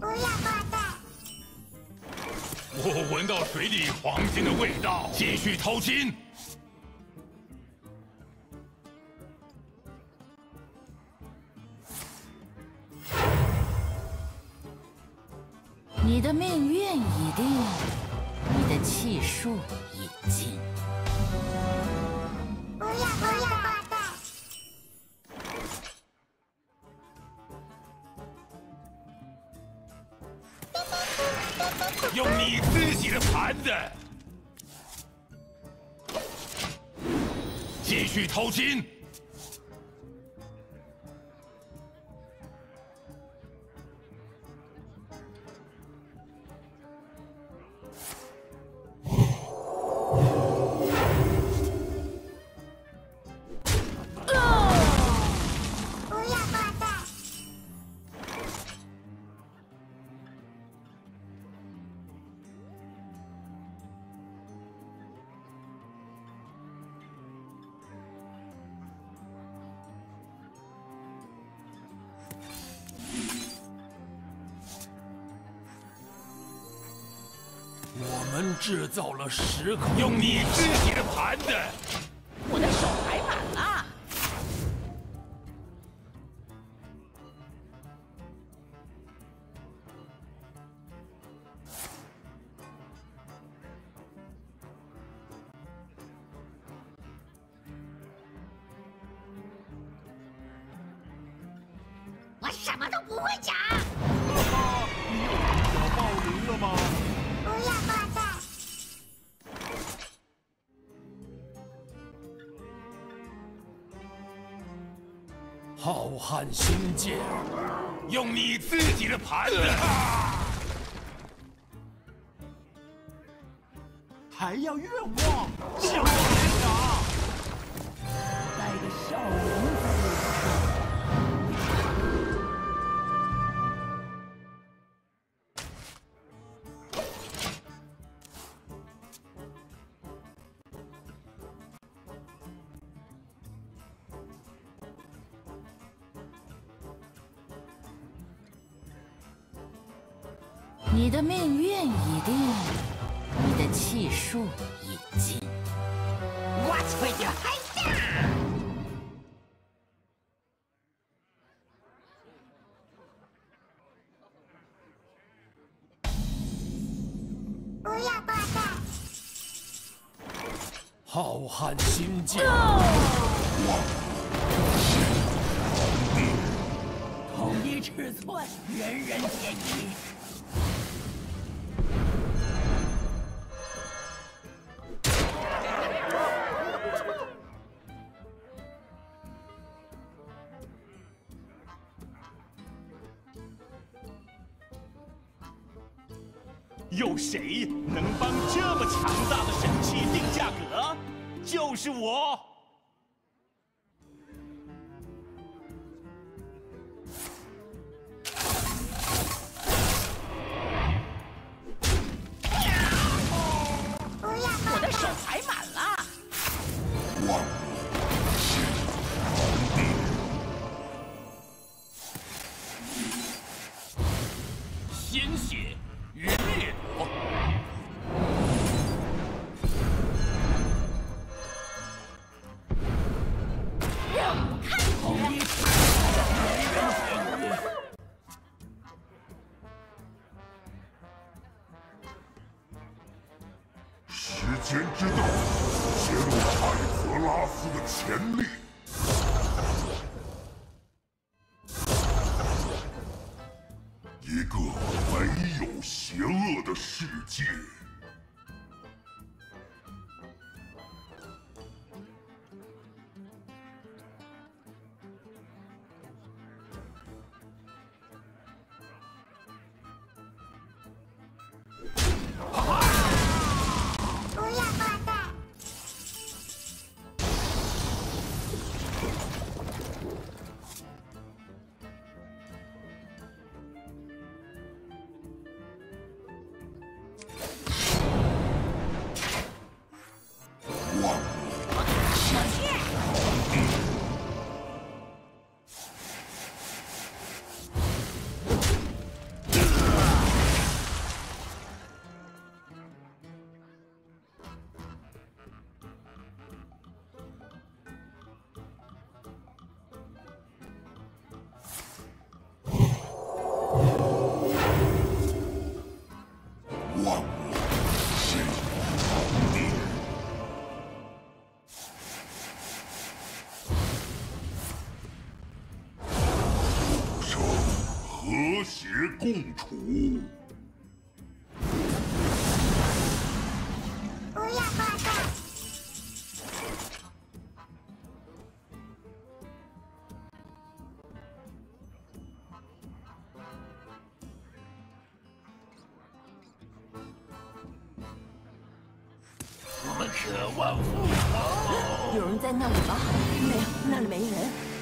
不要挂断我闻到水里黄金的味道继续掏金你的命运已定你的气数用你自己的盘子，继续偷金。我们制造了十口，用你自己的盘子，我的手排满了。我什么都不会讲！你又要暴驴了吗？浩瀚星界，用你自己的盘子，还要愿望，你的命运已定，你的气数已尽。我吹的嗨呀！不要挂断！浩瀚星界，统一尺寸，人人皆宜。有谁能帮这么强大的神器定价格？就是我。时间之道揭露艾泽拉斯的潜力。一个没有邪恶的世界。和谐共处。不要爆炸！我们渴望复仇。有人在那里吗？没有，那里没人。